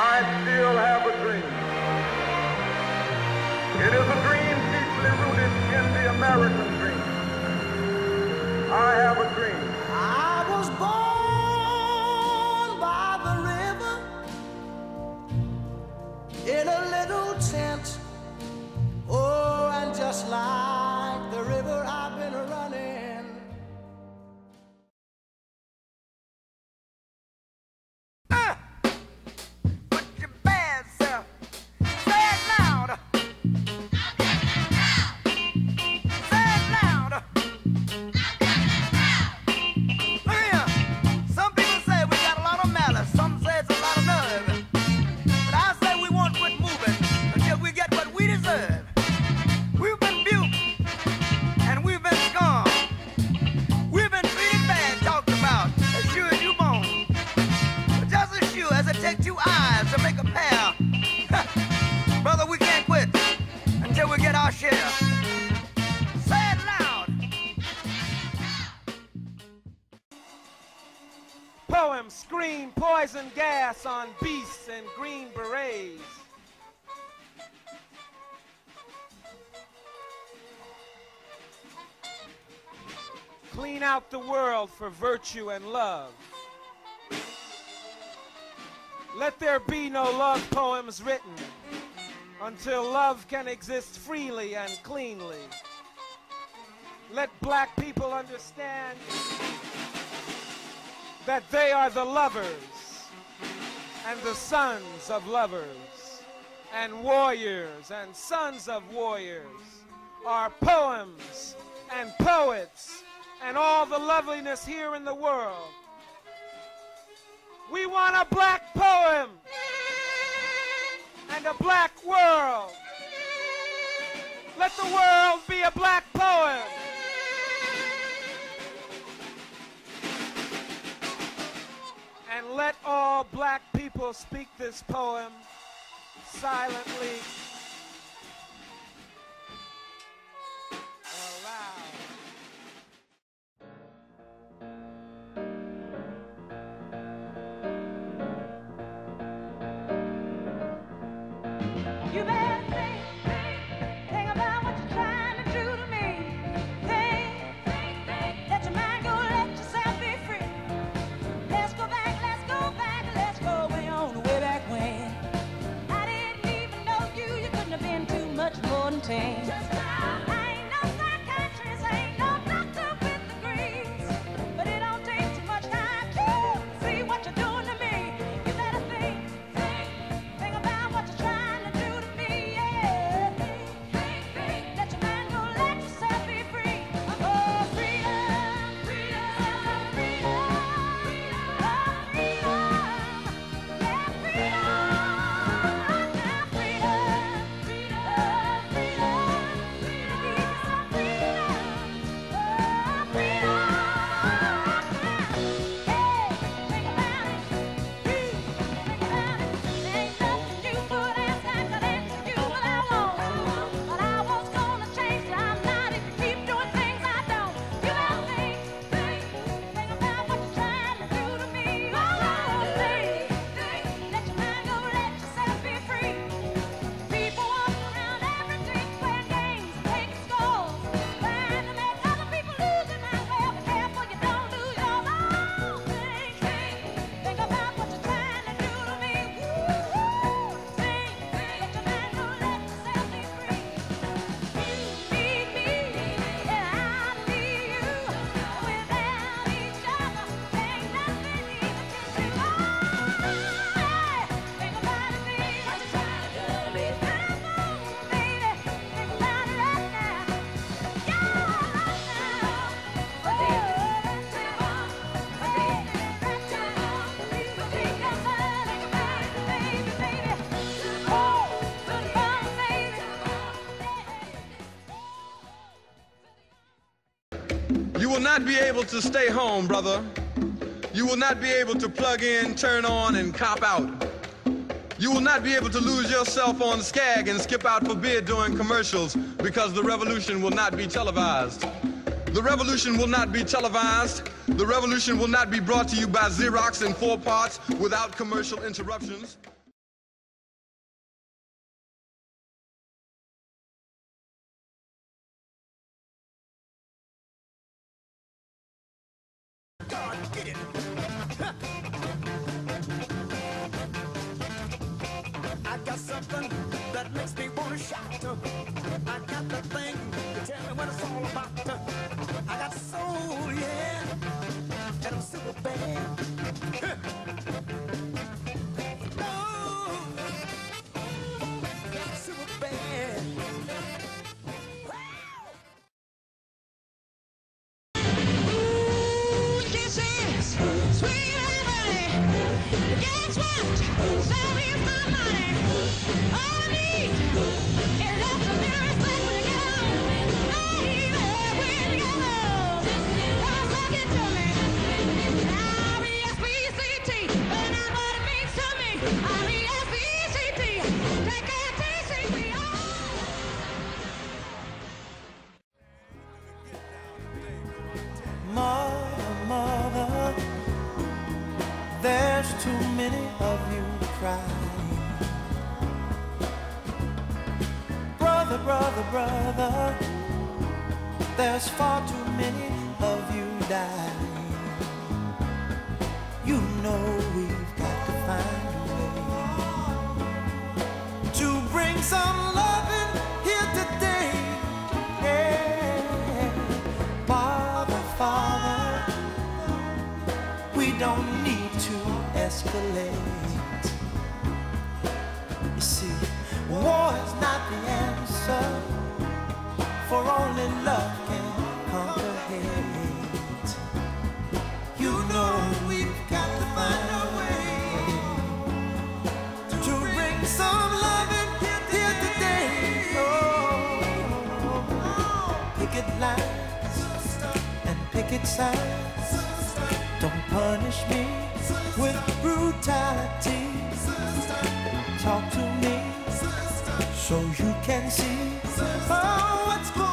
I still have a dream. It is a dream deeply rooted in the American dream. I have a dream. poem Scream! poison gas on beasts and green berets. Clean out the world for virtue and love. Let there be no love poems written until love can exist freely and cleanly. Let black people understand that they are the lovers and the sons of lovers and warriors and sons of warriors are poems and poets and all the loveliness here in the world. We want a black poem and a black world. Let the world be a black all black people speak this poem silently. You better think. not be able to stay home, brother. You will not be able to plug in, turn on, and cop out. You will not be able to lose yourself on Skag and skip out for beer during commercials because the revolution will not be televised. The revolution will not be televised. The revolution will not be brought to you by Xerox in four parts without commercial interruptions. God, get it. Huh. I got something that makes me wanna shout. I got the thing to tell me what it's all about. Too many of you crying. Brother, brother, brother, there's far too many of you dying. You know You see, war is not the answer, for only love can conquer hate. You know we've got to find a way to bring some loving here, here today. Oh, picket lines and picket signs. Don't punish me with brutality. Sister. Talk to me Sister. so you can see Sister. oh, what's going on.